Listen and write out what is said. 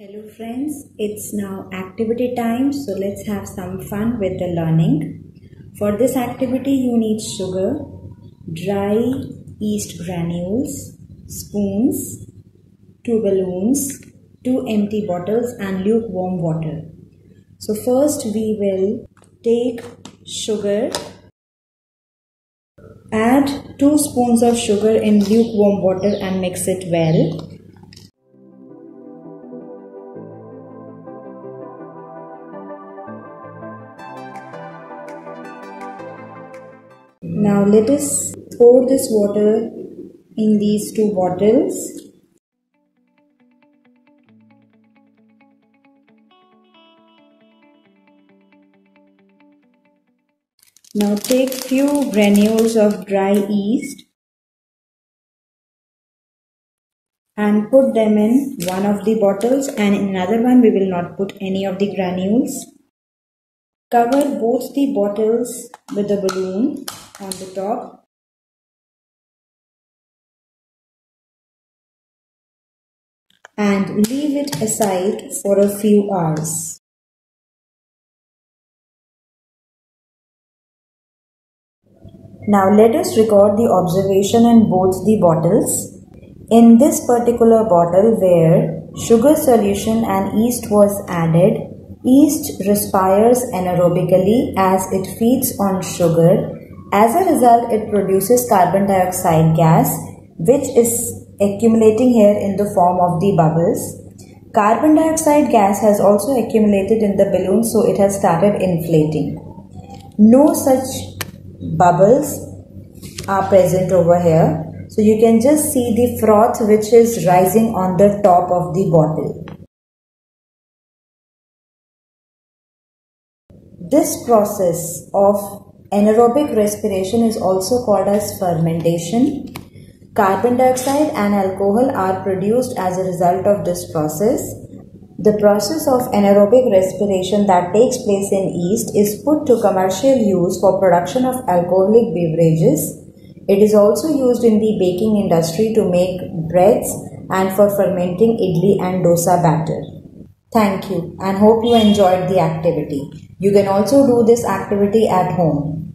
Hello friends, it's now activity time so let's have some fun with the learning. For this activity you need sugar, dry yeast granules, spoons, two balloons, two empty bottles and lukewarm water. So first we will take sugar, add 2 spoons of sugar in lukewarm water and mix it well. Now let us pour this water in these two bottles. Now take few granules of dry yeast and put them in one of the bottles and in another one we will not put any of the granules. Cover both the bottles with a balloon on the top. And leave it aside for a few hours. Now let us record the observation in both the bottles. In this particular bottle where sugar solution and yeast was added, yeast respires anaerobically as it feeds on sugar as a result, it produces carbon dioxide gas, which is accumulating here in the form of the bubbles. Carbon dioxide gas has also accumulated in the balloon, so it has started inflating. No such bubbles are present over here. So you can just see the froth which is rising on the top of the bottle. This process of Anaerobic respiration is also called as fermentation. Carbon dioxide and alcohol are produced as a result of this process. The process of anaerobic respiration that takes place in yeast is put to commercial use for production of alcoholic beverages. It is also used in the baking industry to make breads and for fermenting idli and dosa batter. Thank you and hope you enjoyed the activity. You can also do this activity at home.